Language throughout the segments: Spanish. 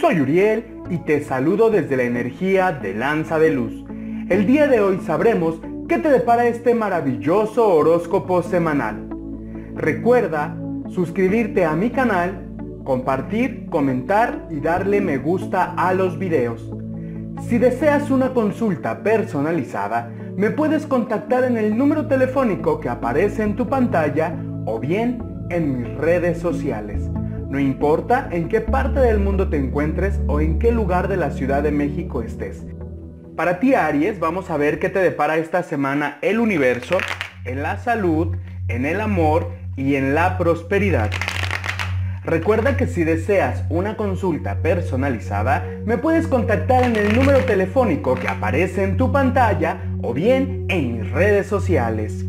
Soy Uriel y te saludo desde la energía de Lanza de Luz. El día de hoy sabremos qué te depara este maravilloso horóscopo semanal. Recuerda suscribirte a mi canal, compartir, comentar y darle me gusta a los videos. Si deseas una consulta personalizada, me puedes contactar en el número telefónico que aparece en tu pantalla o bien en mis redes sociales. No importa en qué parte del mundo te encuentres o en qué lugar de la Ciudad de México estés. Para ti Aries, vamos a ver qué te depara esta semana el universo en la salud, en el amor y en la prosperidad. Recuerda que si deseas una consulta personalizada, me puedes contactar en el número telefónico que aparece en tu pantalla o bien en mis redes sociales.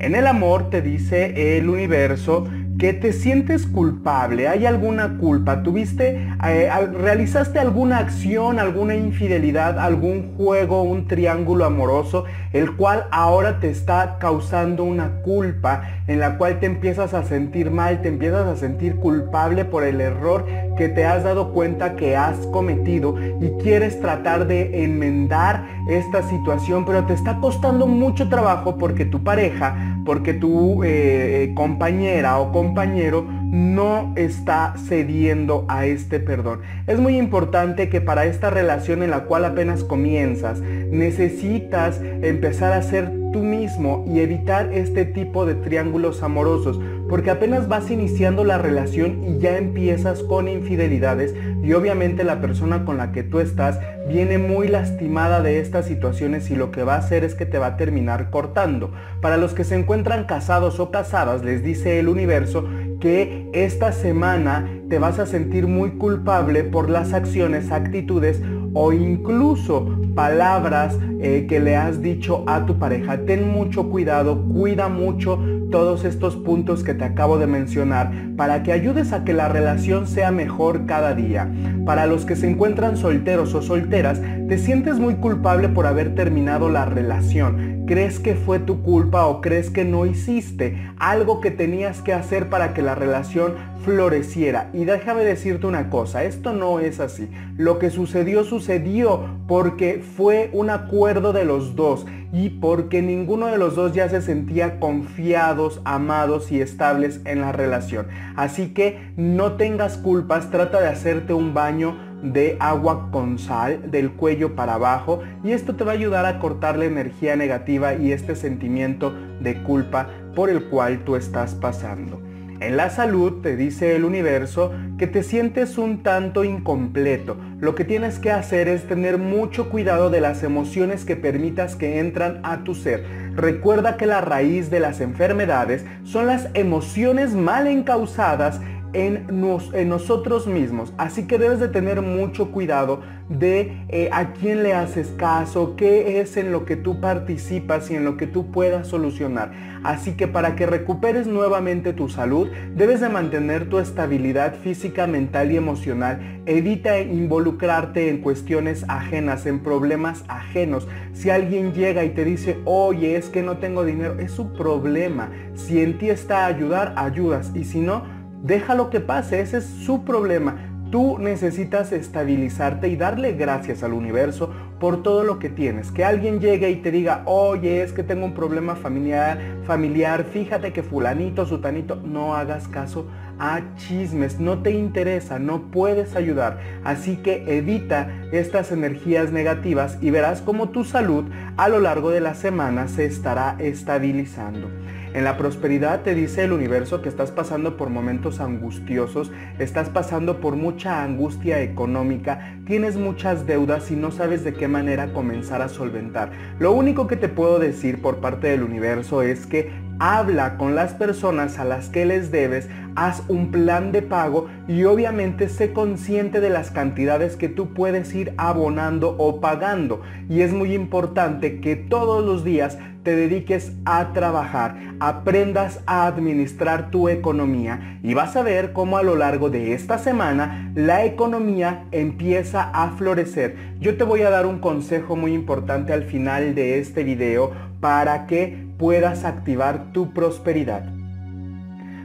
En el amor te dice el universo que te sientes culpable, hay alguna culpa, tuviste, eh, realizaste alguna acción, alguna infidelidad, algún juego, un triángulo amoroso, el cual ahora te está causando una culpa en la cual te empiezas a sentir mal, te empiezas a sentir culpable por el error que te has dado cuenta que has cometido y quieres tratar de enmendar esta situación, pero te está costando mucho trabajo porque tu pareja, porque tu eh, compañera o compañero compañero no está cediendo a este perdón. Es muy importante que para esta relación en la cual apenas comienzas, necesitas empezar a ser tú mismo y evitar este tipo de triángulos amorosos, porque apenas vas iniciando la relación y ya empiezas con infidelidades y obviamente la persona con la que tú estás viene muy lastimada de estas situaciones y lo que va a hacer es que te va a terminar cortando. Para los que se encuentran casados o casadas, les dice el universo que esta semana te vas a sentir muy culpable por las acciones, actitudes o incluso palabras eh, que le has dicho a tu pareja. Ten mucho cuidado, cuida mucho todos estos puntos que te acabo de mencionar para que ayudes a que la relación sea mejor cada día. Para los que se encuentran solteros o solteras, te sientes muy culpable por haber terminado la relación. ¿Crees que fue tu culpa o crees que no hiciste algo que tenías que hacer para que la relación floreciera? Y déjame decirte una cosa, esto no es así. Lo que sucedió sucedió porque fue un acuerdo de los dos y porque ninguno de los dos ya se sentía confiados, amados y estables en la relación. Así que no tengas culpas, trata de hacerte un baño de agua con sal del cuello para abajo y esto te va a ayudar a cortar la energía negativa y este sentimiento de culpa por el cual tú estás pasando. En la salud te dice el universo que te sientes un tanto incompleto. Lo que tienes que hacer es tener mucho cuidado de las emociones que permitas que entran a tu ser. Recuerda que la raíz de las enfermedades son las emociones mal encausadas en, en, nosotros mismos. Así que debes de tener mucho cuidado de eh, a quién le haces caso, qué es en lo que tú participas y en lo que tú puedas solucionar. Así que para que recuperes nuevamente tu salud, debes de mantener tu estabilidad física, mental y emocional. Evita involucrarte en cuestiones ajenas, en problemas ajenos. Si alguien llega y te dice, oye, es que no tengo dinero, es su problema. Si en ti está ayudar, ayudas. Y si no, Déjalo que pase, ese es su problema. Tú necesitas estabilizarte y darle gracias al universo por todo lo que tienes. Que alguien llegue y te diga, oye, es que tengo un problema familiar, familiar, fíjate que fulanito, sutanito, no hagas caso a chismes, no te interesa, no puedes ayudar. Así que evita estas energías negativas y verás cómo tu salud a lo largo de la semana se estará estabilizando. En la prosperidad te dice el universo que estás pasando por momentos angustiosos, estás pasando por mucha angustia económica, tienes muchas deudas y no sabes de qué manera comenzar a solventar. Lo único que te puedo decir por parte del universo es que habla con las personas a las que les debes, haz un plan de pago y obviamente sé consciente de las cantidades que tú puedes ir abonando o pagando. Y es muy importante que todos los días te dediques a trabajar, aprendas a administrar tu economía y vas a ver cómo a lo largo de esta semana la economía empieza a florecer. Yo te voy a dar un consejo muy importante al final de este video para que puedas activar tu prosperidad.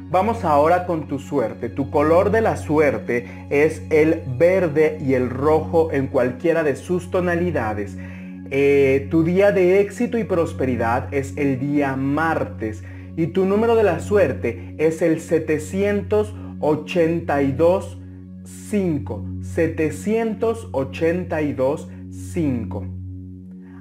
Vamos ahora con tu suerte. Tu color de la suerte es el verde y el rojo en cualquiera de sus tonalidades. Eh, tu día de éxito y prosperidad es el día martes y tu número de la suerte es el 782 5. 782 5.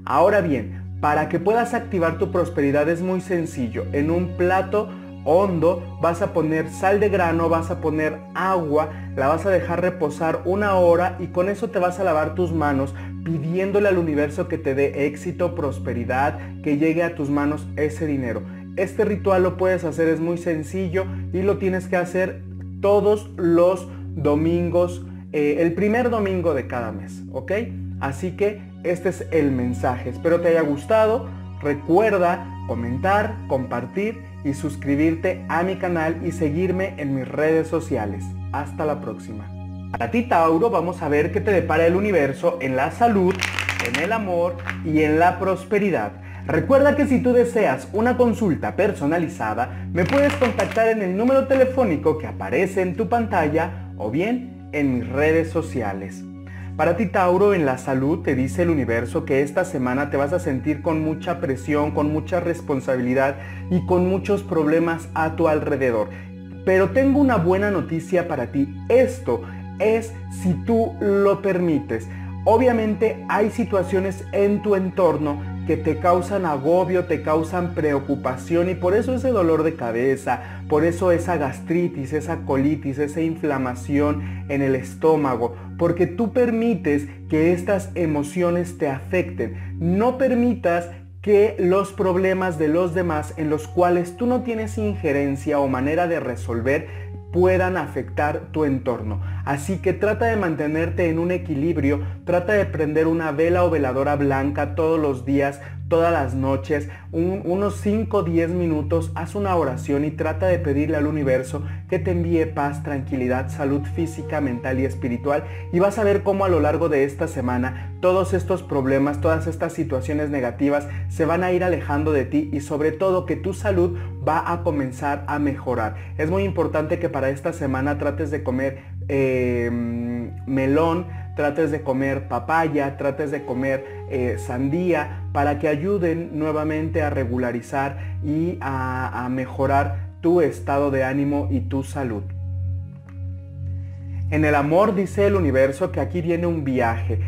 Ahora bien, para que puedas activar tu prosperidad es muy sencillo. En un plato hondo, vas a poner sal de grano, vas a poner agua, la vas a dejar reposar una hora y con eso te vas a lavar tus manos pidiéndole al universo que te dé éxito, prosperidad, que llegue a tus manos ese dinero. Este ritual lo puedes hacer, es muy sencillo y lo tienes que hacer todos los domingos, eh, el primer domingo de cada mes, ¿ok? Así que este es el mensaje. Espero te haya gustado. Recuerda comentar, compartir y suscribirte a mi canal y seguirme en mis redes sociales. Hasta la próxima. Para ti Tauro vamos a ver qué te depara el universo en la salud, en el amor y en la prosperidad. Recuerda que si tú deseas una consulta personalizada, me puedes contactar en el número telefónico que aparece en tu pantalla o bien en mis redes sociales. Para ti Tauro, en la salud te dice el universo que esta semana te vas a sentir con mucha presión, con mucha responsabilidad y con muchos problemas a tu alrededor. Pero tengo una buena noticia para ti. Esto es si tú lo permites. Obviamente hay situaciones en tu entorno que te causan agobio, te causan preocupación y por eso ese dolor de cabeza, por eso esa gastritis, esa colitis, esa inflamación en el estómago, porque tú permites que estas emociones te afecten. No permitas que los problemas de los demás en los cuales tú no tienes injerencia o manera de resolver puedan afectar tu entorno. Así que trata de mantenerte en un equilibrio, trata de prender una vela o veladora blanca todos los días, todas las noches, unos 5 o 10 minutos, haz una oración y trata de pedirle al universo que te envíe paz, tranquilidad, salud física, mental y espiritual y vas a ver cómo a lo largo de esta semana todos estos problemas, todas estas situaciones negativas se van a ir alejando de ti y sobre todo que tu salud va a comenzar a mejorar. Es muy importante que para esta semana trates de comer eh, melón, trates de comer papaya, trates de comer eh, sandía, para que ayuden nuevamente a regularizar y a, a mejorar tu estado de ánimo y tu salud. En el amor dice el universo que aquí viene un viaje,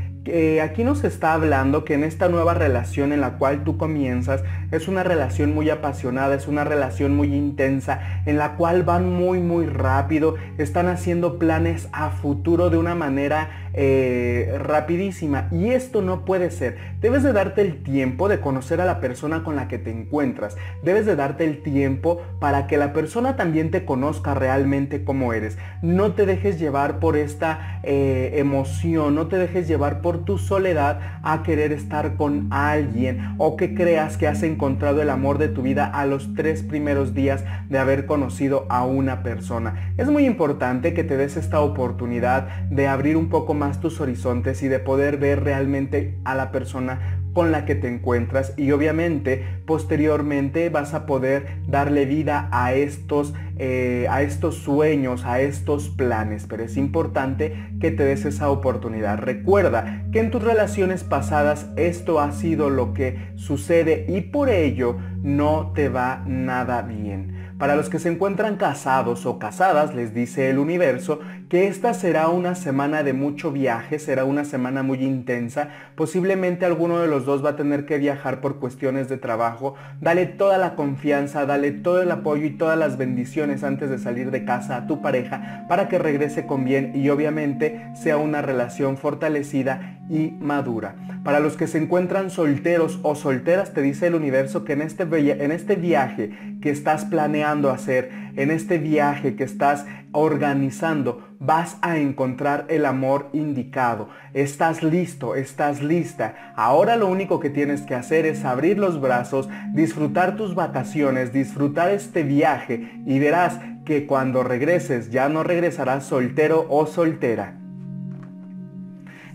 aquí nos está hablando que en esta nueva relación en la cual tú comienzas es una relación muy apasionada, es una relación muy intensa, en la cual van muy muy rápido, están haciendo planes a futuro de una manera eh, rapidísima y esto no puede ser. Debes de darte el tiempo de conocer a la persona con la que te encuentras. Debes de darte el tiempo para que la persona también te conozca realmente como eres. No te dejes llevar por esta eh, emoción, no te dejes llevar por tu soledad a querer estar con alguien o que creas que has encontrado el amor de tu vida a los tres primeros días de haber conocido a una persona. Es muy importante que te des esta oportunidad de abrir un poco más tus horizontes y de poder ver realmente a la persona con la que te encuentras y obviamente posteriormente vas a poder darle vida a estos, eh, a estos sueños, a estos planes, pero es importante que te des esa oportunidad. Recuerda que en tus relaciones pasadas esto ha sido lo que sucede y por ello no te va nada bien. Para los que se encuentran casados o casadas, les dice el universo que esta será una semana de mucho viaje, será una semana muy intensa. Posiblemente alguno de los dos va a tener que viajar por cuestiones de trabajo. Dale toda la confianza, dale todo el apoyo y todas las bendiciones antes de salir de casa a tu pareja para que regrese con bien y obviamente sea una relación fortalecida y madura. Para los que se encuentran solteros o solteras, te dice el universo que en este, en este viaje que estás planeando hacer, en este viaje que estás organizando, vas a encontrar el amor indicado. Estás listo, estás lista. Ahora lo único que tienes que hacer es abrir los brazos, disfrutar tus vacaciones, disfrutar este viaje y verás que cuando regreses ya no regresarás soltero o soltera.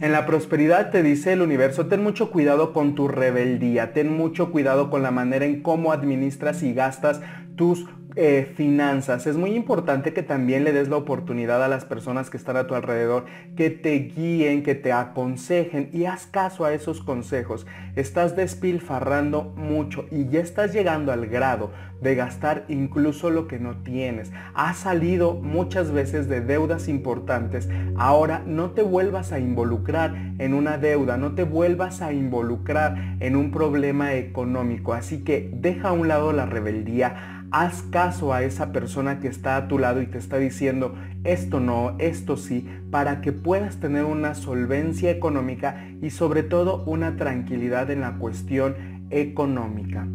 En la prosperidad te dice el universo, ten mucho cuidado con tu rebeldía, ten mucho cuidado con la manera en cómo administras y gastas tus eh, finanzas. Es muy importante que también le des la oportunidad a las personas que están a tu alrededor, que te guíen, que te aconsejen y haz caso a esos consejos. Estás despilfarrando mucho y ya estás llegando al grado de gastar incluso lo que no tienes. Has salido muchas veces de deudas importantes. Ahora no te vuelvas a involucrar en una deuda, no te vuelvas a involucrar en un problema económico. Así que deja a un lado la rebeldía. Haz caso a esa persona que está a tu lado y te está diciendo esto no, esto sí, para que puedas tener una solvencia económica y sobre todo una tranquilidad en la cuestión económica.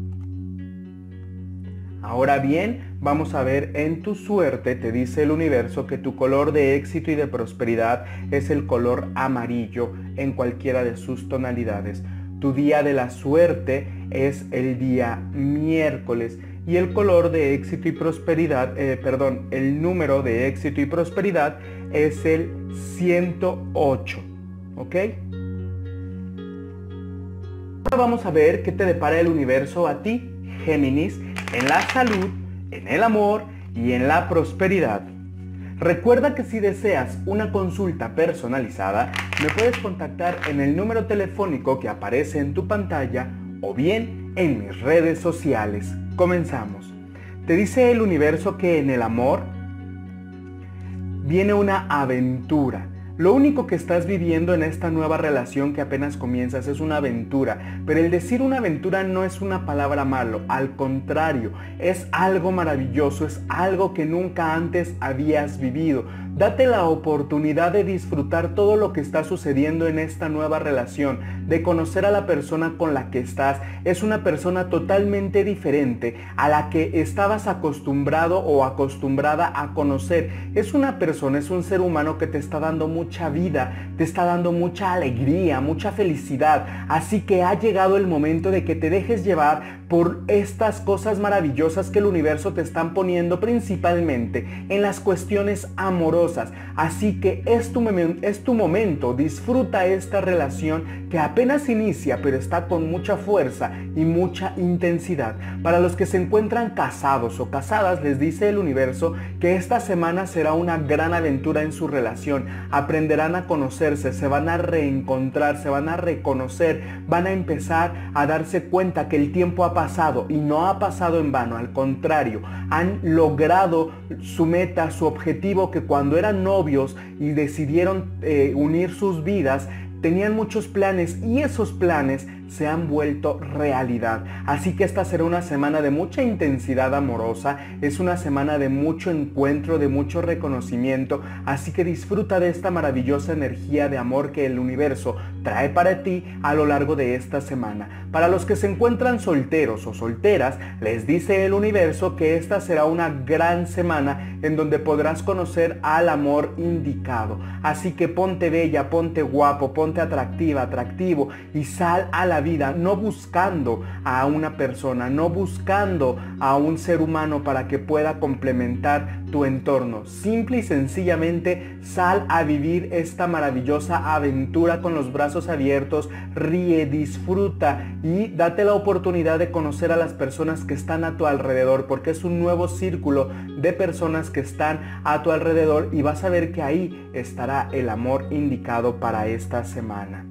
Ahora bien, vamos a ver en tu suerte, te dice el universo que tu color de éxito y de prosperidad es el color amarillo en cualquiera de sus tonalidades. Tu día de la suerte es el día miércoles y el color de éxito y prosperidad, eh, perdón, el número de éxito y prosperidad es el 108. ¿Ok? Ahora vamos a ver qué te depara el universo a ti, Géminis, en la salud, en el amor y en la prosperidad. Recuerda que si deseas una consulta personalizada, me puedes contactar en el número telefónico que aparece en tu pantalla o bien en mis redes sociales. Comenzamos. Te dice el universo que en el amor viene una aventura lo único que estás viviendo en esta nueva relación que apenas comienzas es una aventura, pero el decir una aventura no es una palabra malo, al contrario, es algo maravilloso, es algo que nunca antes habías vivido. Date la oportunidad de disfrutar todo lo que está sucediendo en esta nueva relación, de conocer a la persona con la que estás. Es una persona totalmente diferente a la que estabas acostumbrado o acostumbrada a conocer. Es una persona, es un ser humano que te está dando mucha vida, te está dando mucha alegría, mucha felicidad. Así que ha llegado el momento de que te dejes llevar por estas cosas maravillosas que el universo te están poniendo principalmente en las cuestiones amorosas Así que es tu, es tu momento, disfruta esta relación que apenas inicia, pero está con mucha fuerza y mucha intensidad. Para los que se encuentran casados o casadas, les dice el universo que esta semana será una gran aventura en su relación. Aprenderán a conocerse, se van a reencontrar, se van a reconocer, van a empezar a darse cuenta que el tiempo ha pasado y no ha pasado en vano, al contrario, han logrado su meta, su objetivo que cuando eran novios y decidieron eh, unir sus vidas, tenían muchos planes y esos planes se han vuelto realidad. Así que esta será una semana de mucha intensidad amorosa, es una semana de mucho encuentro, de mucho reconocimiento, así que disfruta de esta maravillosa energía de amor que el universo trae para ti a lo largo de esta semana. Para los que se encuentran solteros o solteras, les dice el universo que esta será una gran semana en donde podrás conocer al amor indicado. Así que ponte bella, ponte guapo, ponte atractiva, atractivo y sal a la vida no buscando a una persona, no buscando a un ser humano para que pueda complementar tu entorno. Simple y sencillamente sal a vivir esta maravillosa aventura con los brazos abiertos, ríe, disfruta y date la oportunidad de conocer a las personas que están a tu alrededor porque es un nuevo círculo de personas que están a tu alrededor y vas a ver que ahí estará el amor indicado para esta semana.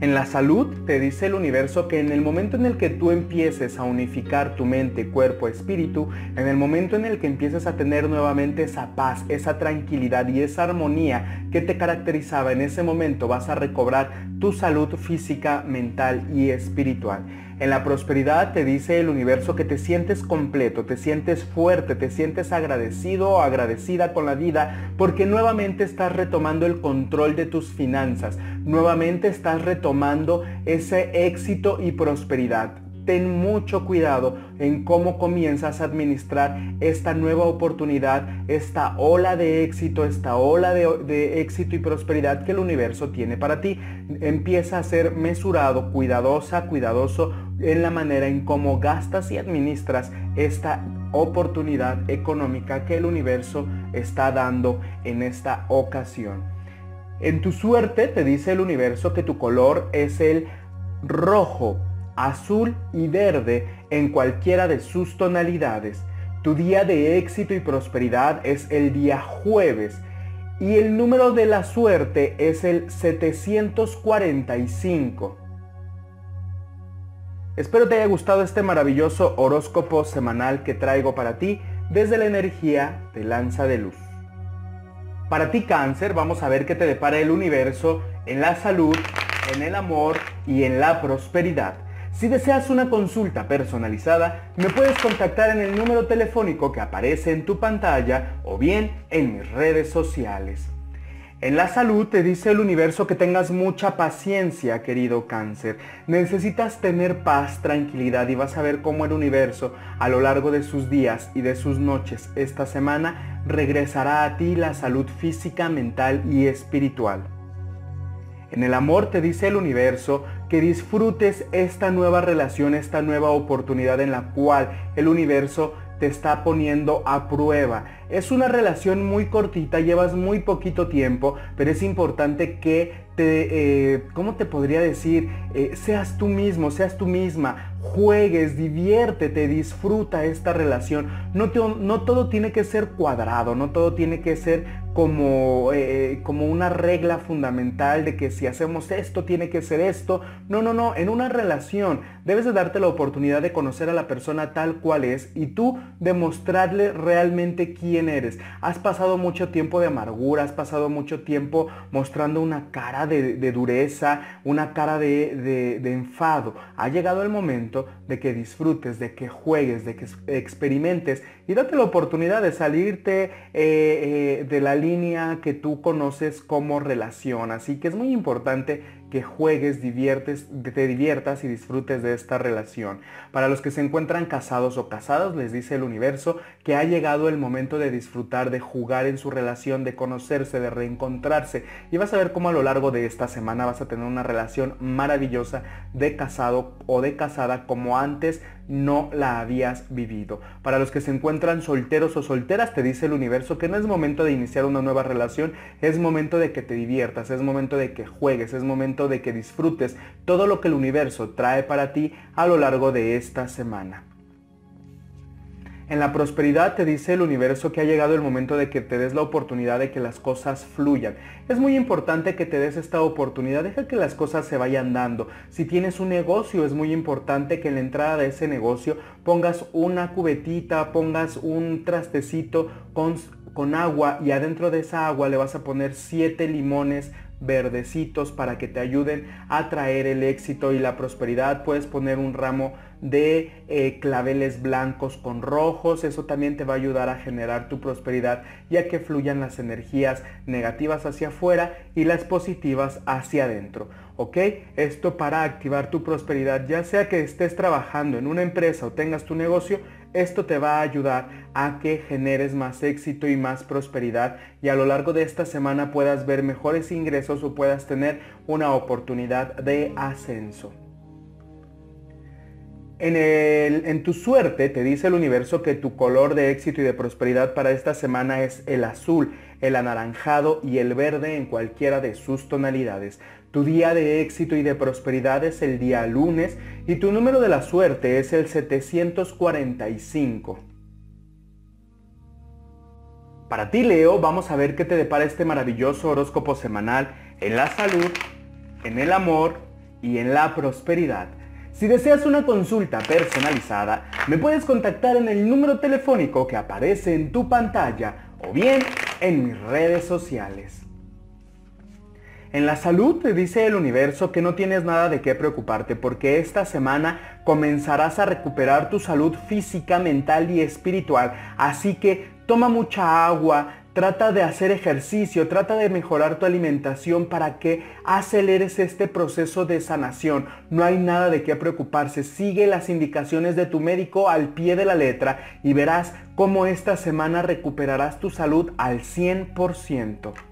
En la salud te dice el universo que en el momento en el que tú empieces a unificar tu mente, cuerpo, espíritu, en el momento en el que empieces a tener nuevamente esa paz, esa tranquilidad y esa armonía que te caracterizaba en ese momento, vas a recobrar tu salud física, mental y espiritual. En la prosperidad te dice el universo que te sientes completo, te sientes fuerte, te sientes agradecido o agradecida con la vida porque nuevamente estás retomando el control de tus finanzas, nuevamente estás retomando ese éxito y prosperidad ten mucho cuidado en cómo comienzas a administrar esta nueva oportunidad, esta ola de éxito, esta ola de, éxito y prosperidad que el universo tiene para ti. Empieza a ser mesurado, cuidadosa, cuidadoso en la manera en cómo gastas y administras esta oportunidad económica que el universo está dando en esta ocasión. En tu suerte te dice el universo que tu color es el rojo azul y verde en cualquiera de sus tonalidades. Tu día de éxito y prosperidad es el día jueves y el número de la suerte es el 745. Espero te haya gustado este maravilloso horóscopo semanal que traigo para ti desde la energía de lanza de luz. Para ti cáncer, vamos a ver qué te depara el universo en la salud, en el amor y en la prosperidad. Si deseas una consulta personalizada, me puedes contactar en el número telefónico que aparece en tu pantalla o bien en mis redes sociales. En la salud te dice el universo que tengas mucha paciencia, querido cáncer. Necesitas tener paz, tranquilidad y vas a ver cómo el universo a lo largo de sus días y de sus noches esta semana regresará a ti la salud física, mental y espiritual. En el amor te dice el universo que disfrutes esta nueva relación, esta nueva oportunidad en la cual el universo te está poniendo a prueba. Es una relación muy cortita, llevas muy poquito tiempo, pero es importante que te, eh, ¿cómo te podría decir? Eh, seas tú mismo, seas tú misma, juegues, diviértete, disfruta esta relación. No, no todo tiene que ser cuadrado, no todo tiene que ser como, eh, como una regla fundamental de que si hacemos esto tiene que ser esto. No, no, no, en una relación debes de darte la oportunidad de conocer a la persona tal cual es y tú demostrarle realmente quién eres. Has pasado mucho tiempo de amargura, has pasado mucho tiempo mostrando una cara de, dureza, una cara de, enfado. Ha llegado el momento de que disfrutes, de que juegues, de que experimentes y date la oportunidad de salirte eh, eh, de la línea que tú conoces como relación. Así que es muy importante que juegues, diviertes, te diviertas y disfrutes de esta relación. Para los que se encuentran casados o casadas, les dice el universo que ha llegado el momento de disfrutar, de jugar en su relación, de conocerse, de reencontrarse. Y vas a ver cómo a lo largo de esta semana vas a tener una relación maravillosa de casado o de casada como antes no la habías vivido. Para los que se encuentran solteros o solteras, te dice el universo que no es momento de iniciar una nueva relación, es momento de que te diviertas, es momento de que juegues, es momento de que disfrutes todo lo que el universo trae para ti a lo largo de esta semana. En la prosperidad te dice el universo que ha llegado el momento de que te des la oportunidad de que las cosas fluyan. Es muy importante que te des esta oportunidad, deja que las cosas se vayan dando. Si tienes un negocio es muy importante que en la entrada de ese negocio pongas una cubetita, pongas un trastecito con, con agua y adentro de esa agua le vas a poner siete limones verdecitos para que te ayuden a traer el éxito y la prosperidad. Puedes poner un ramo de eh, claveles blancos con rojos. Eso también te va a ayudar a generar tu prosperidad ya que fluyan las energías negativas hacia afuera y las positivas hacia adentro. ¿Ok? Esto para activar tu prosperidad, ya sea que estés trabajando en una empresa o tengas tu negocio, esto te va a ayudar a que generes más éxito y más prosperidad y a lo largo de esta semana puedas ver mejores ingresos o puedas tener una oportunidad de ascenso. En, tu suerte te dice el universo que tu color de éxito y de prosperidad para esta semana es el azul, el anaranjado y el verde en cualquiera de sus tonalidades. Tu día de éxito y de prosperidad es el día lunes y tu número de la suerte es el 745. Para ti Leo, vamos a ver qué te depara este maravilloso horóscopo semanal en la salud, en el amor y en la prosperidad. Si deseas una consulta personalizada, me puedes contactar en el número telefónico que aparece en tu pantalla o bien en mis redes sociales. En la salud te dice el universo que no tienes nada de qué preocuparte porque esta semana comenzarás a recuperar tu salud física, mental y espiritual. Así que toma mucha agua, trata de hacer ejercicio, trata de mejorar tu alimentación para que aceleres este proceso de sanación. No hay nada de qué preocuparse. Sigue las indicaciones de tu médico al pie de la letra y verás cómo esta semana recuperarás tu salud al 100%.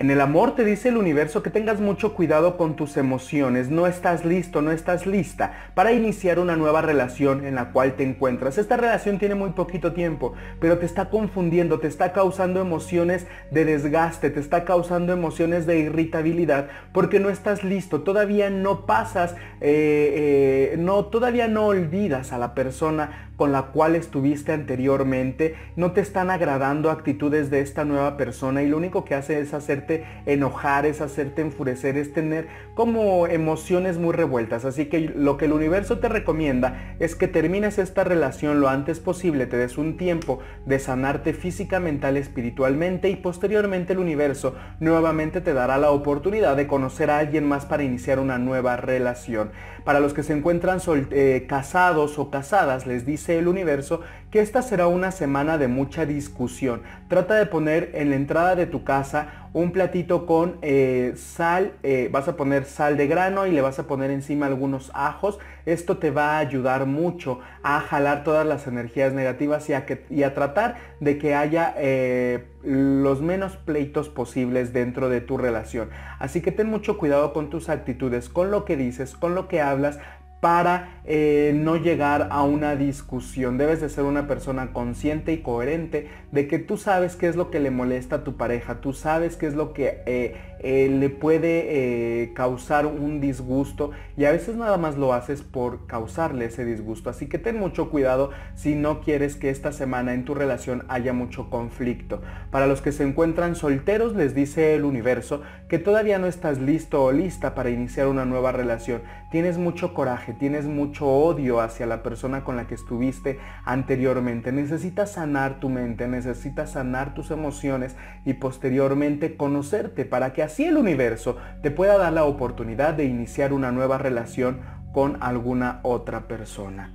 En el amor te dice el universo que tengas mucho cuidado con tus emociones. No estás listo, no estás lista para iniciar una nueva relación en la cual te encuentras. Esta relación tiene muy poquito tiempo, pero te está confundiendo, te está causando emociones de desgaste, te está causando emociones de irritabilidad porque no estás listo. Todavía no pasas, eh, eh, no, todavía no olvidas a la persona con la cual estuviste anteriormente, no te están agradando actitudes de esta nueva persona y lo único que hace es hacerte enojar, es hacerte enfurecer, es tener como emociones muy revueltas. Así que lo que el universo te recomienda es que termines esta relación lo antes posible, te des un tiempo de sanarte física, mental, espiritualmente y posteriormente el universo nuevamente te dará la oportunidad de conocer a alguien más para iniciar una nueva relación. Para los que se encuentran eh, casados o casadas, les dice el universo que esta será una semana de mucha discusión. Trata de poner en la entrada de tu casa un platito con eh, sal, eh, vas a poner sal de grano y le vas a poner encima algunos ajos. Esto te va a ayudar mucho a jalar todas las energías negativas y a, que, y a tratar de que haya eh, los menos pleitos posibles dentro de tu relación. Así que ten mucho cuidado con tus actitudes, con lo que dices, con lo que hablas, para eh, no llegar a una discusión. Debes de ser una persona consciente y coherente de que tú sabes qué es lo que le molesta a tu pareja, tú sabes qué es lo que eh, eh, le puede causar un disgusto y a veces nada más lo haces por causarle ese disgusto. Así que ten mucho cuidado si no quieres que esta semana en tu relación haya mucho conflicto. Para los que se encuentran solteros les dice el universo que todavía no estás listo o lista para iniciar una nueva relación. Tienes mucho coraje tienes mucho odio hacia la persona con la que estuviste anteriormente. Necesitas sanar tu mente, necesitas sanar tus emociones y posteriormente conocerte para que así el universo te pueda dar la oportunidad de iniciar una nueva relación con alguna otra persona.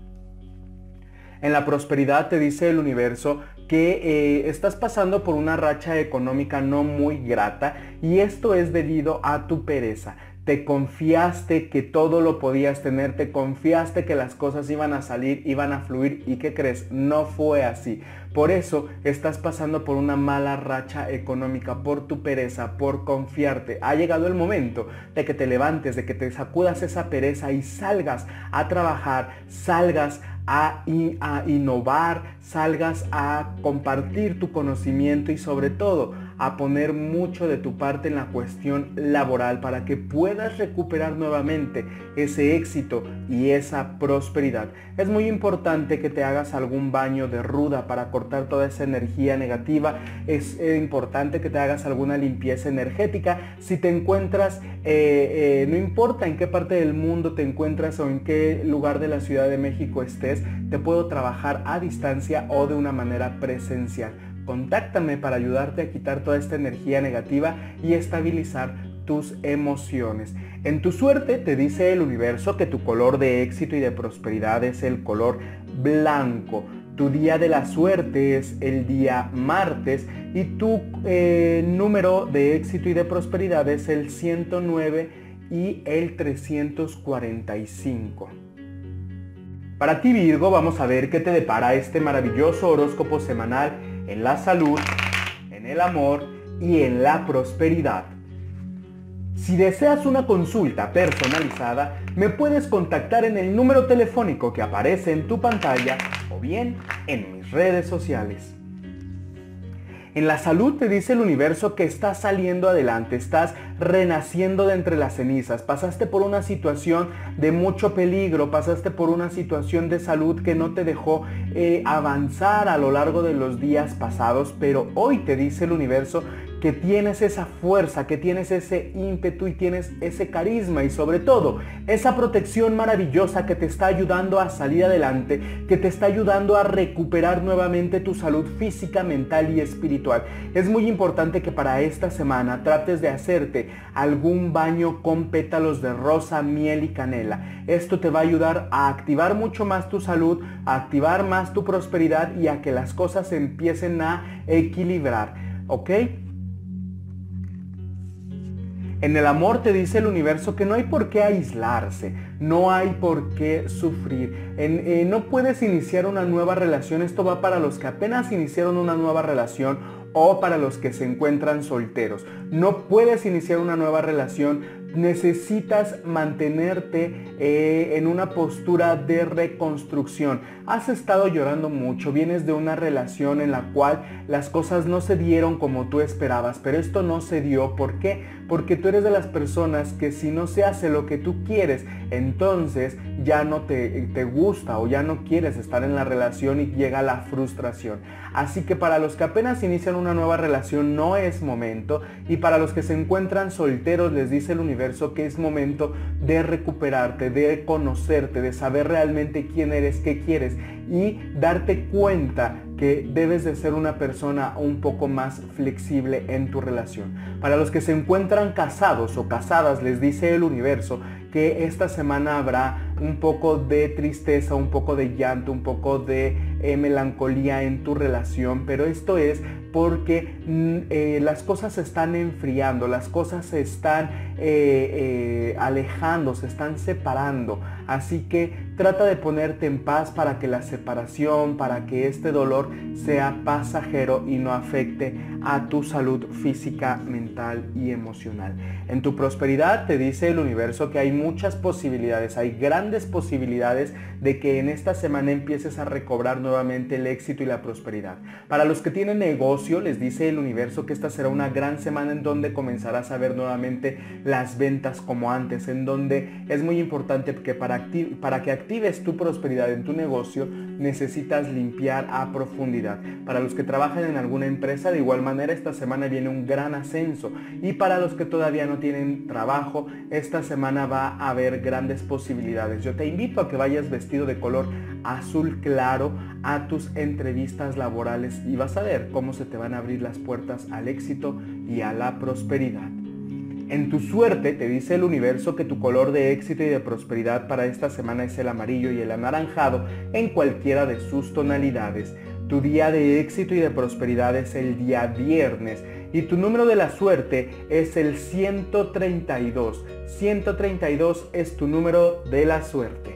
En la prosperidad te dice el universo que eh, estás pasando por una racha económica no muy grata y esto es debido a tu pereza te confiaste que todo lo podías tener, te confiaste que las cosas iban a salir, iban a fluir y ¿qué crees? No fue así. Por eso estás pasando por una mala racha económica, por tu pereza, por confiarte. Ha llegado el momento de que te levantes, de que te sacudas esa pereza y salgas a trabajar, salgas a, a innovar, salgas a compartir tu conocimiento y sobre todo a poner mucho de tu parte en la cuestión laboral para que puedas recuperar nuevamente ese éxito y esa prosperidad. Es muy importante que te hagas algún baño de ruda para cortar toda esa energía negativa. Es eh, importante que te hagas alguna limpieza energética. Si te encuentras, eh, eh, no importa en qué parte del mundo te encuentras o en qué lugar de la Ciudad de México estés, te puedo trabajar a distancia o de una manera presencial. Contáctame para ayudarte a quitar toda esta energía negativa y estabilizar tus emociones. En tu suerte te dice el universo que tu color de éxito y de prosperidad es el color blanco. Tu día de la suerte es el día martes y tu eh, número de éxito y de prosperidad es el 109 y el 345. Para ti Virgo vamos a ver qué te depara este maravilloso horóscopo semanal en la salud, en el amor y en la prosperidad. Si deseas una consulta personalizada, me puedes contactar en el número telefónico que aparece en tu pantalla o bien en mis redes sociales. En la salud te dice el universo que estás saliendo adelante, estás renaciendo de entre las cenizas, pasaste por una situación de mucho peligro, pasaste por una situación de salud que no te dejó eh, avanzar a lo largo de los días pasados, pero hoy te dice el universo que tienes esa fuerza, que tienes ese ímpetu y tienes ese carisma y sobre todo esa protección maravillosa que te está ayudando a salir adelante, que te está ayudando a recuperar nuevamente tu salud física, mental y espiritual. Es muy importante que para esta semana trates de hacerte algún baño con pétalos de rosa, miel y canela. Esto te va a ayudar a activar mucho más tu salud, a activar más tu prosperidad y a que las cosas empiecen a equilibrar. ¿Ok? En el amor te dice el universo que no hay por qué aislarse, no hay por qué sufrir. Eh, no puedes iniciar una nueva relación, esto va para los que apenas iniciaron una nueva relación o para los que se encuentran solteros. No puedes iniciar una nueva relación necesitas mantenerte eh, en una postura de reconstrucción. Has estado llorando mucho, vienes de una relación en la cual las cosas no se dieron como tú esperabas, pero esto no se dio. ¿Por qué? Porque tú eres de las personas que si no se hace lo que tú quieres, entonces ya no te, te gusta o ya no quieres estar en la relación y llega la frustración. Así que para los que apenas inician una nueva relación no es momento y para los que se encuentran solteros les dice el universo que es momento de recuperarte, de conocerte, de saber realmente quién eres, qué quieres y darte cuenta que debes de ser una persona un poco más flexible en tu relación. Para los que se encuentran casados o casadas, les dice el universo que esta semana habrá un poco de tristeza, un poco de llanto, un poco de eh, melancolía en tu relación, pero esto es porque mm, eh, las cosas se están enfriando, las cosas se están eh, alejando, se están separando. Así que trata de ponerte en paz para que la separación, para que este dolor sea pasajero y no afecte a tu salud física, mental y emocional. En tu prosperidad te dice el universo que hay muchas posibilidades, hay grandes posibilidades de que en esta semana empieces a recobrar nuevamente el éxito y la prosperidad. Para los que tienen negocio, les dice el universo que esta será una gran semana en donde comenzarás a ver nuevamente las ventas como antes, en donde es muy importante que para, para que actives tu prosperidad en tu negocio, necesitas limpiar a profundidad. Para los que trabajan en alguna empresa, de igual manera, esta semana viene un gran ascenso. Y para los que todavía no tienen trabajo, esta semana va a haber grandes posibilidades. Yo te invito a que vayas vestido de color azul claro a tus entrevistas laborales y vas a ver cómo se te van a abrir las puertas al éxito y a la prosperidad. En tu suerte te dice el universo que tu color de éxito y de prosperidad para esta semana es el amarillo y el anaranjado en cualquiera de sus tonalidades. Tu día de éxito y de prosperidad es el día viernes y tu número de la suerte es el 132. 132 es tu número de la suerte.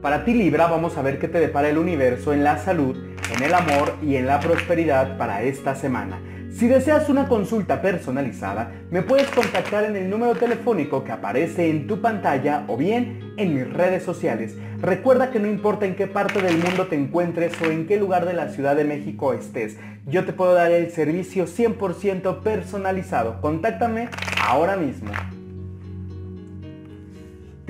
Para ti Libra vamos a ver qué te depara el universo en la salud, en el amor y en la prosperidad para esta semana. Si deseas una consulta personalizada, me puedes contactar en el número telefónico que aparece en tu pantalla o bien en mis redes sociales. Recuerda que no importa en qué parte del mundo te encuentres o en qué lugar de la Ciudad de México estés, yo te puedo dar el servicio 100% personalizado. Contáctame ahora mismo.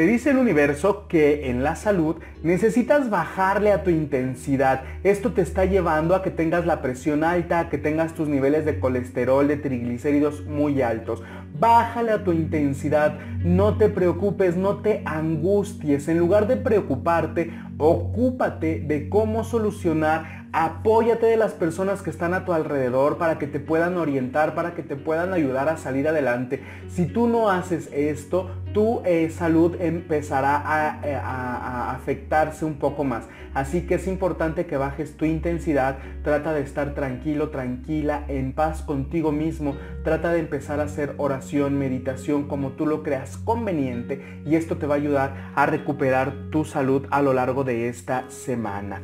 Te dice el universo que en la salud necesitas bajarle a tu intensidad. Esto te está llevando a que tengas la presión alta, a que tengas tus niveles de colesterol, de triglicéridos muy altos. Bájale a tu intensidad, no te preocupes, no te angusties. En lugar de preocuparte, ocúpate de cómo solucionar Apóyate de las personas que están a tu alrededor para que te puedan orientar, para que te puedan ayudar a salir adelante. Si tú no haces esto, tu eh, salud empezará eh, a, afectarse un poco más. Así que es importante que bajes tu intensidad, trata de estar tranquilo, tranquila, en paz contigo mismo, trata de empezar a hacer oración, meditación como tú lo creas conveniente y esto te va a ayudar a recuperar tu salud a lo largo de esta semana.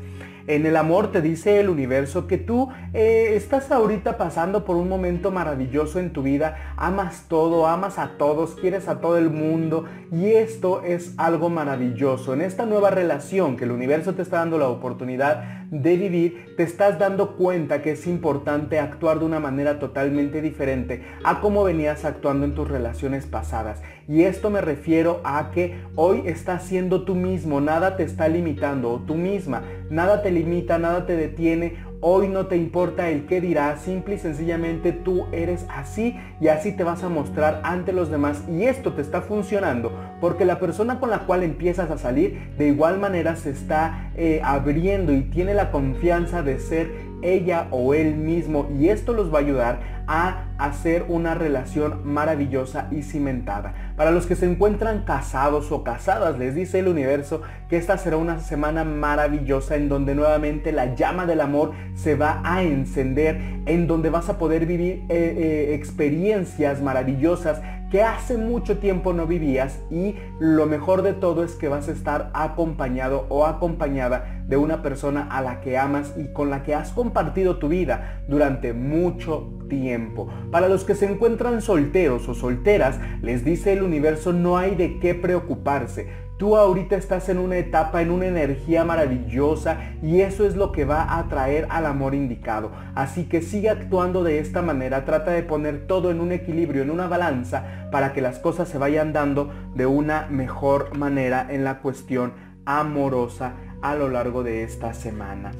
En el amor te dice el universo que tú eh, estás ahorita pasando por un momento maravilloso en tu vida, amas todo, amas a todos, quieres a todo el mundo y esto es algo maravilloso. En esta nueva relación que el universo te está dando la oportunidad de vivir, te estás dando cuenta que es importante actuar de una manera totalmente diferente a cómo venías actuando en tus relaciones pasadas. Y esto me refiero a que hoy estás siendo tú mismo, nada te está limitando, o tú misma, nada te limita, nada te detiene. Hoy no te importa el qué dirá, simple y sencillamente tú eres así y así te vas a mostrar ante los demás y esto te está funcionando porque la persona con la cual empiezas a salir de igual manera se está eh, abriendo y tiene la confianza de ser ella o él mismo y esto los va a ayudar a hacer una relación maravillosa y cimentada. Para los que se encuentran casados o casadas, les dice el universo que esta será una semana maravillosa en donde nuevamente la llama del amor se va a encender, en donde vas a poder vivir eh, eh, experiencias maravillosas que hace mucho tiempo no vivías y lo mejor de todo es que vas a estar acompañado o acompañada de una persona a la que amas y con la que has compartido tu vida durante mucho tiempo. Para los que se encuentran solteros o solteras, les dice el universo no hay de qué preocuparse. Tú ahorita estás en una etapa, en una energía maravillosa y eso es lo que va a atraer al amor indicado. Así que sigue actuando de esta manera, trata de poner todo en un equilibrio, en una balanza, para que las cosas se vayan dando de una mejor manera en la cuestión amorosa a lo largo de esta semana.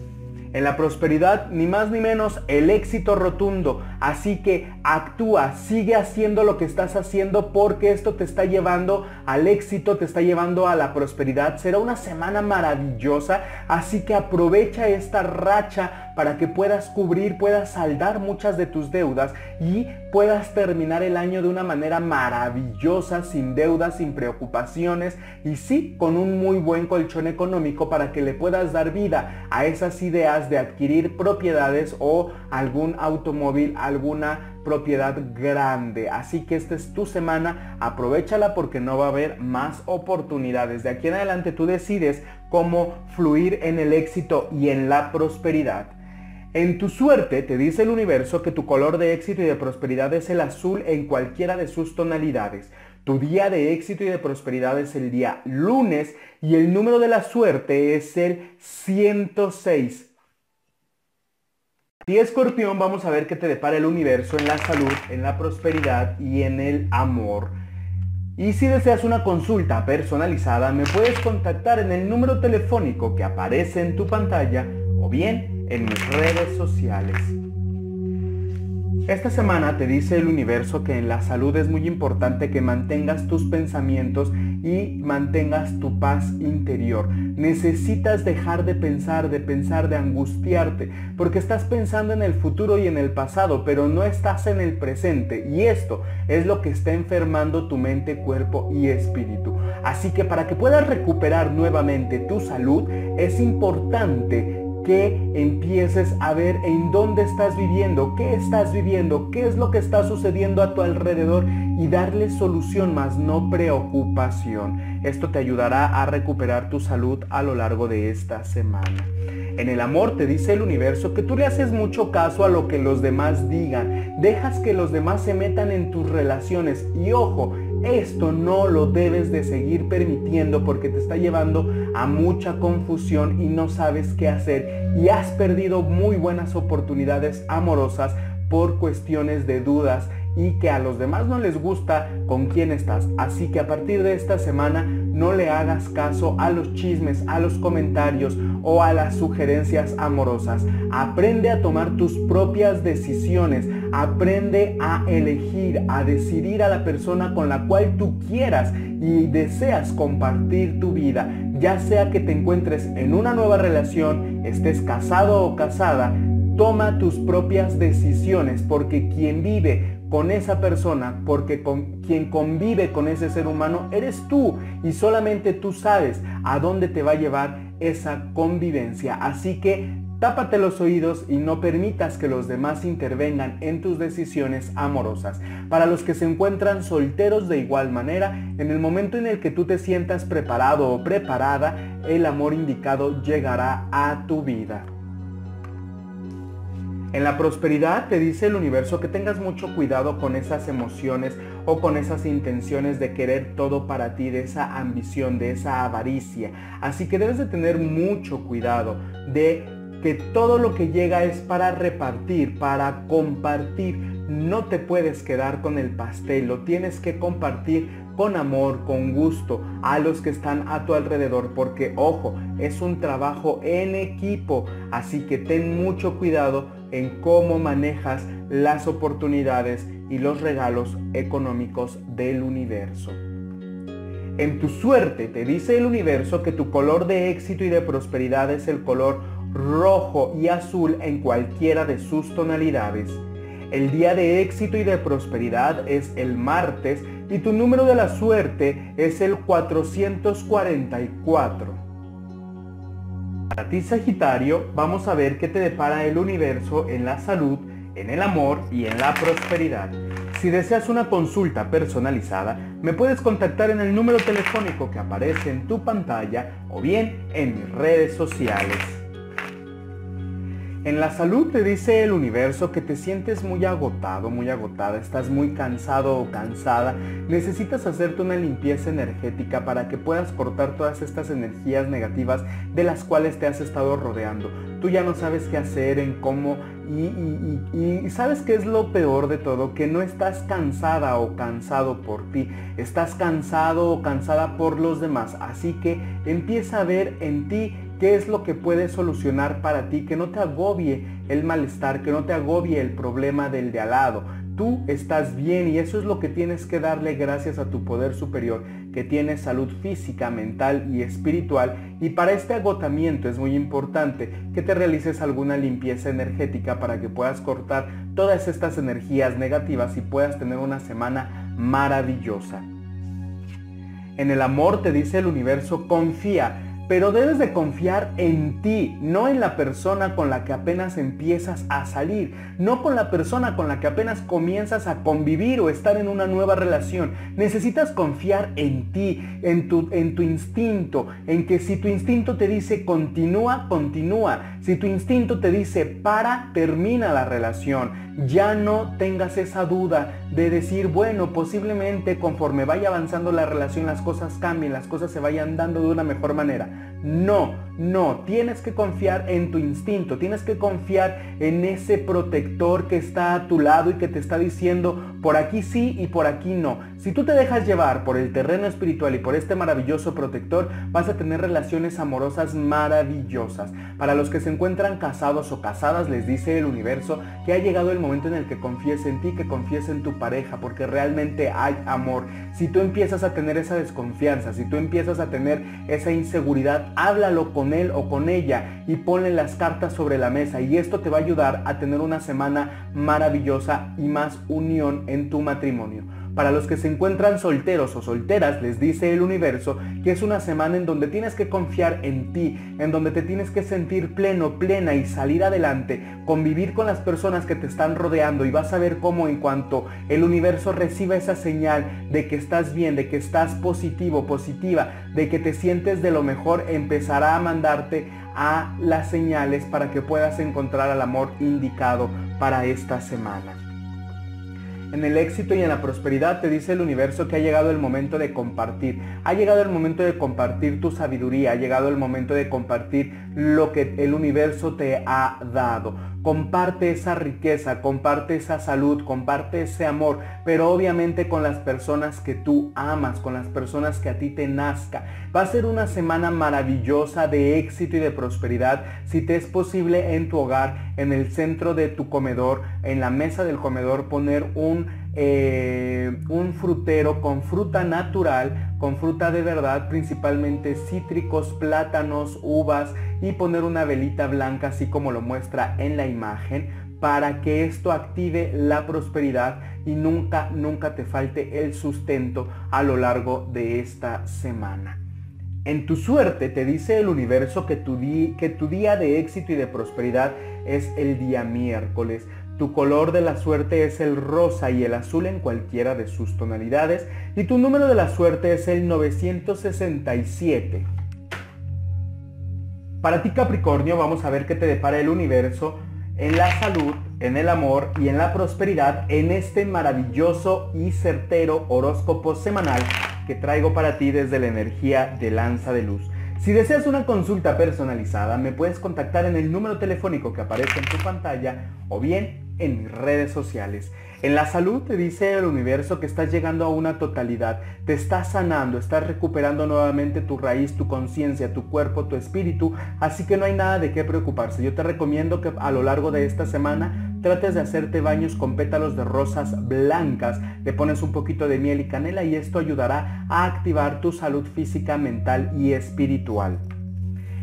En la prosperidad, ni más ni menos, el éxito rotundo. Así que actúa, sigue haciendo lo que estás haciendo porque esto te está llevando al éxito, te está llevando a la prosperidad. Será una semana maravillosa, así que aprovecha esta racha para que puedas cubrir, puedas saldar muchas de tus deudas y puedas terminar el año de una manera maravillosa, sin deudas, sin preocupaciones y sí, con un muy buen colchón económico para que le puedas dar vida a esas ideas de adquirir propiedades o algún automóvil, alguna propiedad grande. Así que esta es tu semana, aprovechala porque no va a haber más oportunidades. De aquí en adelante tú decides cómo fluir en el éxito y en la prosperidad. En tu suerte te dice el universo que tu color de éxito y de prosperidad es el azul en cualquiera de sus tonalidades. Tu día de éxito y de prosperidad es el día lunes y el número de la suerte es el 106. Y escorpión, vamos a ver qué te depara el universo en la salud, en la prosperidad y en el amor. Y si deseas una consulta personalizada, me puedes contactar en el número telefónico que aparece en tu pantalla o bien en mis redes sociales. Esta semana te dice el universo que en la salud es muy importante que mantengas tus pensamientos y mantengas tu paz interior. Necesitas dejar de pensar, de pensar, de angustiarte, porque estás pensando en el futuro y en el pasado, pero no estás en el presente. Y esto es lo que está enfermando tu mente, cuerpo y espíritu. Así que para que puedas recuperar nuevamente tu salud, es importante que empieces a ver en dónde estás viviendo, qué estás viviendo, qué es lo que está sucediendo a tu alrededor y darle solución más no preocupación. Esto te ayudará a recuperar tu salud a lo largo de esta semana. En el amor te dice el universo que tú le haces mucho caso a lo que los demás digan. Dejas que los demás se metan en tus relaciones. Y ojo, esto no lo debes de seguir permitiendo porque te está llevando a mucha confusión y no sabes qué hacer y has perdido muy buenas oportunidades amorosas por cuestiones de dudas y que a los demás no les gusta con quién estás. Así que a partir de esta semana no le hagas caso a los chismes, a los comentarios o a las sugerencias amorosas. Aprende a tomar tus propias decisiones. Aprende a elegir, a decidir a la persona con la cual tú quieras y deseas compartir tu vida. Ya sea que te encuentres en una nueva relación, estés casado o casada, toma tus propias decisiones porque quien vive con esa persona, porque con quien convive con ese ser humano eres tú y solamente tú sabes a dónde te va a llevar esa convivencia. Así que tápate los oídos y no permitas que los demás intervengan en tus decisiones amorosas. Para los que se encuentran solteros de igual manera, en el momento en el que tú te sientas preparado o preparada, el amor indicado llegará a tu vida. En la prosperidad te dice el universo que tengas mucho cuidado con esas emociones o con esas intenciones de querer todo para ti, de esa ambición, de esa avaricia. Así que debes de tener mucho cuidado de que todo lo que llega es para repartir, para compartir. No te puedes quedar con el pastel, lo tienes que compartir con amor, con gusto a los que están a tu alrededor, porque ojo, es un trabajo en equipo, así que ten mucho cuidado en cómo manejas las oportunidades y los regalos económicos del universo. En tu suerte te dice el universo que tu color de éxito y de prosperidad es el color rojo y azul en cualquiera de sus tonalidades. El día de éxito y de prosperidad es el martes y tu número de la suerte es el 444. Para ti Sagitario, vamos a ver qué te depara el universo en la salud, en el amor y en la prosperidad. Si deseas una consulta personalizada, me puedes contactar en el número telefónico que aparece en tu pantalla o bien en mis redes sociales. En la salud te dice el universo que te sientes muy agotado, muy agotada, estás muy cansado o cansada, necesitas hacerte una limpieza energética para que puedas cortar todas estas energías negativas de las cuales te has estado rodeando. Tú ya no sabes qué hacer, en cómo y, sabes qué es lo peor de todo, que no estás cansada o cansado por ti, estás cansado o cansada por los demás. Así que empieza a ver en ti qué es lo que puedes solucionar para ti, que no te agobie el malestar, que no te agobie el problema del de al lado. Tú estás bien y eso es lo que tienes que darle gracias a tu poder superior, que tiene salud física, mental y espiritual. Y para este agotamiento es muy importante que te realices alguna limpieza energética para que puedas cortar todas estas energías negativas y puedas tener una semana maravillosa. En el amor te dice el universo, confía, pero debes de confiar en ti, no en la persona con la que apenas empiezas a salir, no con la persona con la que apenas comienzas a convivir o estar en una nueva relación. Necesitas confiar en ti, en tu, en tu instinto, en que si tu instinto te dice continúa, continúa. Si tu instinto te dice para, termina la relación. Ya no tengas esa duda de decir, bueno, posiblemente conforme vaya avanzando la relación las cosas cambien, las cosas se vayan dando de una mejor manera. No, no, tienes que confiar en tu instinto, tienes que confiar en ese protector que está a tu lado y que te está diciendo por aquí sí y por aquí no. Si tú te dejas llevar por el terreno espiritual y por este maravilloso protector, vas a tener relaciones amorosas maravillosas. Para los que se encuentran casados o casadas, les dice el universo que ha llegado el momento en el que confíes en ti, que confíes en tu pareja, porque realmente hay amor. Si tú empiezas a tener esa desconfianza, si tú empiezas a tener esa inseguridad, háblalo con él o con ella y ponle las cartas sobre la mesa y esto te va a ayudar a tener una semana maravillosa y más unión en tu matrimonio. Para los que se encuentran solteros o solteras, les dice el universo que es una semana en donde tienes que confiar en ti, en donde te tienes que sentir pleno, plena y salir adelante, convivir con las personas que te están rodeando y vas a ver cómo en cuanto el universo reciba esa señal de que estás bien, de que estás positivo, positiva, de que te sientes de lo mejor, empezará a mandarte a las señales para que puedas encontrar al amor indicado para esta semana. En el éxito y en la prosperidad te dice el universo que ha llegado el momento de compartir. Ha llegado el momento de compartir tu sabiduría, ha llegado el momento de compartir lo que el universo te ha dado. Comparte esa riqueza, comparte esa salud, comparte ese amor, pero obviamente con las personas que tú amas, con las personas que a ti te nazca. Va a ser una semana maravillosa de éxito y de prosperidad si te es posible en tu hogar, en el centro de tu comedor, en la mesa del comedor, poner un eh, un frutero con fruta natural, con fruta de verdad, principalmente cítricos, plátanos, uvas y poner una velita blanca así como lo muestra en la imagen para que esto active la prosperidad y nunca, nunca te falte el sustento a lo largo de esta semana. En tu suerte te dice el universo que tu, que tu día de éxito y de prosperidad es el día miércoles. Tu color de la suerte es el rosa y el azul en cualquiera de sus tonalidades y tu número de la suerte es el 967. Para ti Capricornio vamos a ver qué te depara el universo en la salud, en el amor y en la prosperidad en este maravilloso y certero horóscopo semanal que traigo para ti desde la energía de lanza de luz. Si deseas una consulta personalizada, me puedes contactar en el número telefónico que aparece en tu pantalla o bien en mis redes sociales. En la salud te dice el universo que estás llegando a una totalidad, te estás sanando, estás recuperando nuevamente tu raíz, tu conciencia, tu cuerpo, tu espíritu, así que no hay nada de qué preocuparse. Yo te recomiendo que a lo largo de esta semana trates de hacerte baños con pétalos de rosas blancas, le pones un poquito de miel y canela y esto ayudará a activar tu salud física, mental y espiritual.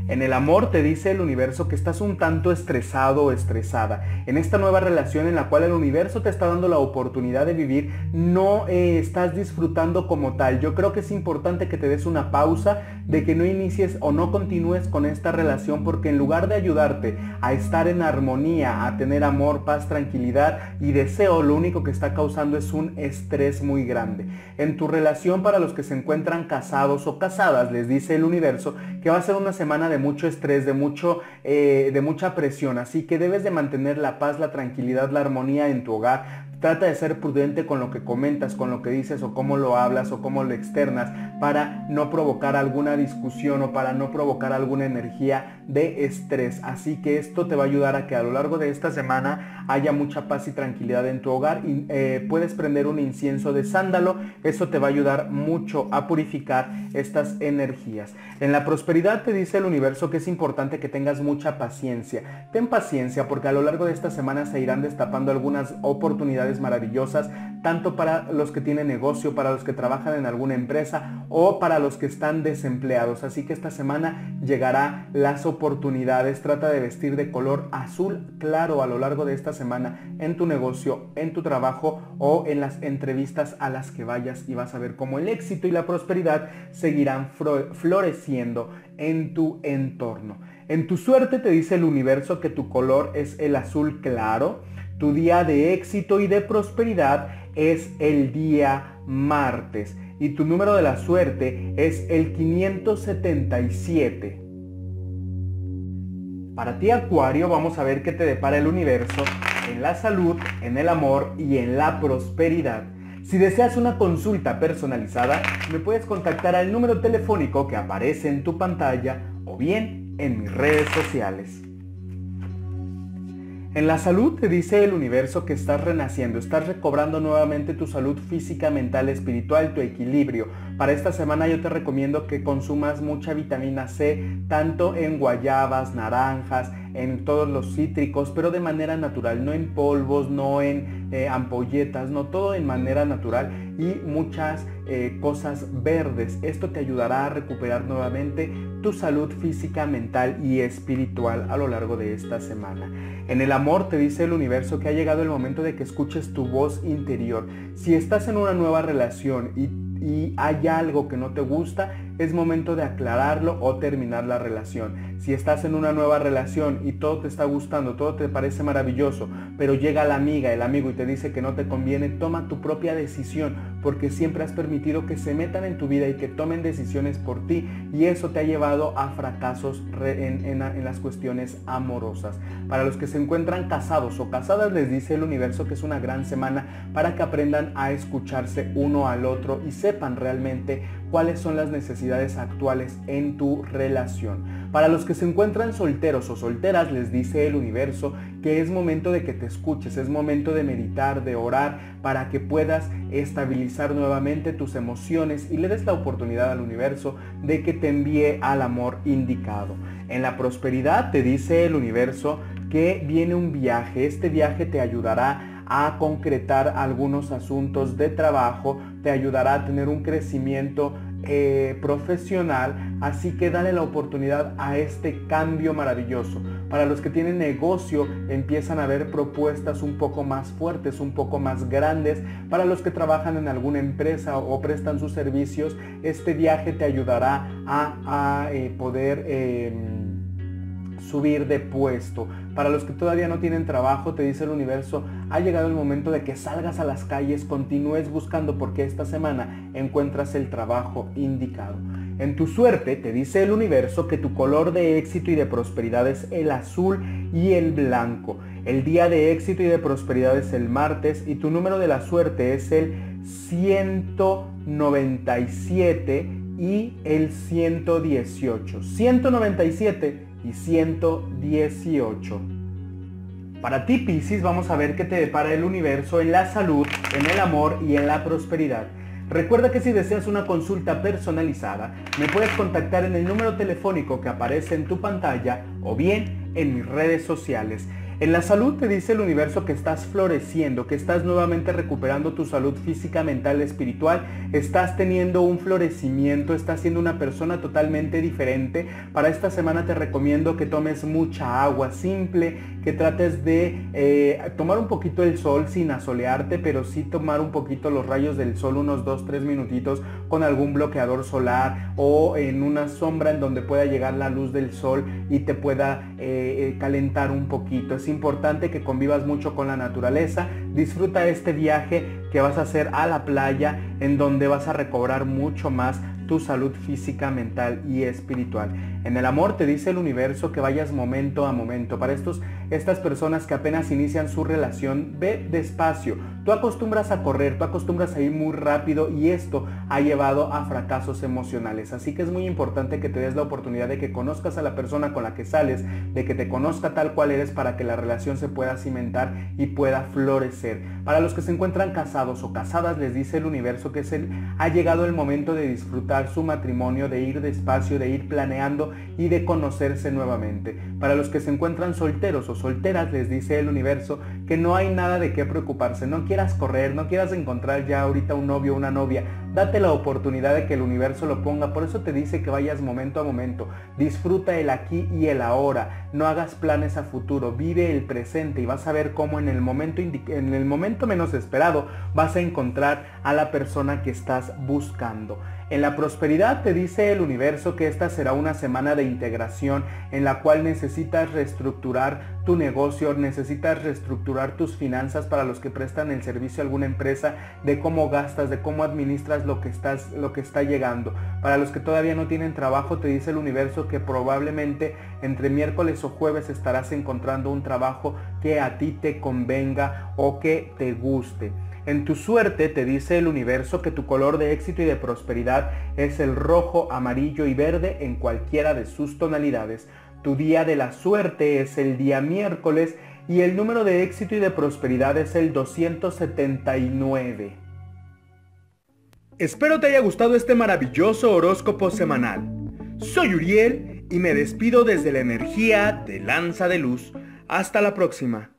En el amor te dice el universo que estás un tanto estresado o estresada. En esta nueva relación en la cual el universo te está dando la oportunidad de vivir, no eh, estás disfrutando como tal. Yo creo que es importante que te des una pausa, de que no inicies o no continúes con esta relación porque en lugar de ayudarte a estar en armonía, a tener amor, paz, tranquilidad y deseo, lo único que está causando es un estrés muy grande. En tu relación para los que se encuentran casados o casadas, les dice el universo que va a ser una semana de mucho estrés, de, mucho, eh, de mucha presión. Así que debes de mantener la paz, la tranquilidad, la armonía en tu hogar. Trata de ser prudente con lo que comentas, con lo que dices o cómo lo hablas o cómo lo externas para no provocar alguna discusión o para no provocar alguna energía de estrés. Así que esto te va a ayudar a que a lo largo de esta semana haya mucha paz y tranquilidad en tu hogar. Y, eh, puedes prender un incienso de sándalo. Eso te va a ayudar mucho a purificar estas energías. En la prosperidad te dice el universo que es importante que tengas mucha paciencia. Ten paciencia porque a lo largo de esta semana se irán destapando algunas oportunidades maravillosas, tanto para los que tienen negocio, para los que trabajan en alguna empresa o para los que están desempleados. Así que esta semana llegará las oportunidades. Trata de vestir de color azul claro a lo largo de esta semana en tu negocio, en tu trabajo o en las entrevistas a las que vayas y vas a ver cómo el éxito y la prosperidad seguirán floreciendo en tu entorno. En tu suerte te dice el universo que tu color es el azul claro tu día de éxito y de prosperidad es el día martes y tu número de la suerte es el 577. Para ti Acuario vamos a ver qué te depara el universo en la salud, en el amor y en la prosperidad. Si deseas una consulta personalizada, me puedes contactar al número telefónico que aparece en tu pantalla o bien en mis redes sociales. En la salud te dice el universo que estás renaciendo, estás recobrando nuevamente tu salud física, mental, espiritual, tu equilibrio. Para esta semana yo te recomiendo que consumas mucha vitamina C, tanto en guayabas, naranjas, en todos los cítricos, pero de manera natural, no en polvos, no en eh, ampolletas, no todo de manera natural y muchas eh, cosas verdes. Esto te ayudará a recuperar nuevamente tu salud física, mental y espiritual a lo largo de esta semana. En el amor te dice el universo que ha llegado el momento de que escuches tu voz interior. Si estás en una nueva relación y y hay algo que no te gusta, es momento de aclararlo o terminar la relación. Si estás en una nueva relación y todo te está gustando, todo te parece maravilloso, pero llega la amiga, el amigo y te dice que no te conviene, toma tu propia decisión, porque siempre has permitido que se metan en tu vida y que tomen decisiones por ti y eso te ha llevado a fracasos en, las cuestiones amorosas. Para los que se encuentran casados o casadas les dice el universo que es una gran semana para que aprendan a escucharse uno al otro y sepan realmente cuáles son las necesidades actuales en tu relación. Para los que se encuentran solteros o solteras, les dice el universo que es momento de que te escuches, es momento de meditar, de orar, para que puedas estabilizar nuevamente tus emociones y le des la oportunidad al universo de que te envíe al amor indicado. En la prosperidad te dice el universo que viene un viaje, este viaje te ayudará a concretar algunos asuntos de trabajo, te ayudará a tener un crecimiento eh, profesional, así que dale la oportunidad a este cambio maravilloso. Para los que tienen negocio empiezan a ver propuestas un poco más fuertes, un poco más grandes. Para los que trabajan en alguna empresa o, prestan sus servicios, este viaje te ayudará a, eh, poder... Em, subir de puesto. Para los que todavía no tienen trabajo, te dice el universo, ha llegado el momento de que salgas a las calles, continúes buscando porque esta semana encuentras el trabajo indicado. En tu suerte te dice el universo que tu color de éxito y de prosperidad es el azul y el blanco. El día de éxito y de prosperidad es el martes y tu número de la suerte es el 197 y el 118. 197 y 118. Para ti Piscis vamos a ver qué te depara el universo en la salud, en el amor y en la prosperidad. Recuerda que si deseas una consulta personalizada, me puedes contactar en el número telefónico que aparece en tu pantalla o bien en mis redes sociales. En la salud te dice el universo que estás floreciendo, que estás nuevamente recuperando tu salud física, mental, espiritual, estás teniendo un florecimiento, estás siendo una persona totalmente diferente. Para esta semana te recomiendo que tomes mucha agua simple, que trates de eh, tomar un poquito el sol sin asolearte, pero sí tomar un poquito los rayos del sol, unos 2-3 minutitos con algún bloqueador solar o en una sombra en donde pueda llegar la luz del sol y te pueda eh, eh, calentar un poquito importante que convivas mucho con la naturaleza. Disfruta este viaje que vas a hacer a la playa en donde vas a recobrar mucho más tu salud física, mental y espiritual. En el amor te dice el universo que vayas momento a momento. Para estos, estas personas que apenas inician su relación, ve despacio. Tú acostumbras a correr, tú acostumbras a ir muy rápido y esto ha llevado a fracasos emocionales. Así que es muy importante que te des la oportunidad de que conozcas a la persona con la que sales, de que te conozca tal cual eres para que la relación se pueda cimentar y pueda florecer. Para los que se encuentran casados o casadas, les dice el universo que es ha llegado el momento de disfrutar su matrimonio, de ir despacio, de ir planeando y de conocerse nuevamente. Para los que se encuentran solteros o solteras, les dice el universo que no hay nada de qué preocuparse. No quieras correr, no quieras encontrar ya ahorita un novio o una novia. Date la oportunidad de que el universo lo ponga. Por eso te dice que vayas momento a momento. Disfruta el aquí y el ahora. No hagas planes a futuro. Vive el presente y vas a ver cómo en el momento, en el momento menos esperado vas a encontrar a la persona que estás buscando. En la prosperidad te dice el universo que esta será una semana de integración en la cual necesitas reestructurar tu negocio, necesitas reestructurar tus finanzas para los que prestan el servicio a alguna empresa, de cómo gastas, de cómo administras lo que, estás, lo que está llegando. Para los que todavía no tienen trabajo, te dice el universo que probablemente entre miércoles o jueves estarás encontrando un trabajo que a ti te convenga o que te guste. En tu suerte te dice el universo que tu color de éxito y de prosperidad es el rojo, amarillo y verde en cualquiera de sus tonalidades. Tu día de la suerte es el día miércoles y el número de éxito y de prosperidad es el 279. Espero te haya gustado este maravilloso horóscopo semanal. Soy Uriel y me despido desde la energía de Lanza de Luz. Hasta la próxima.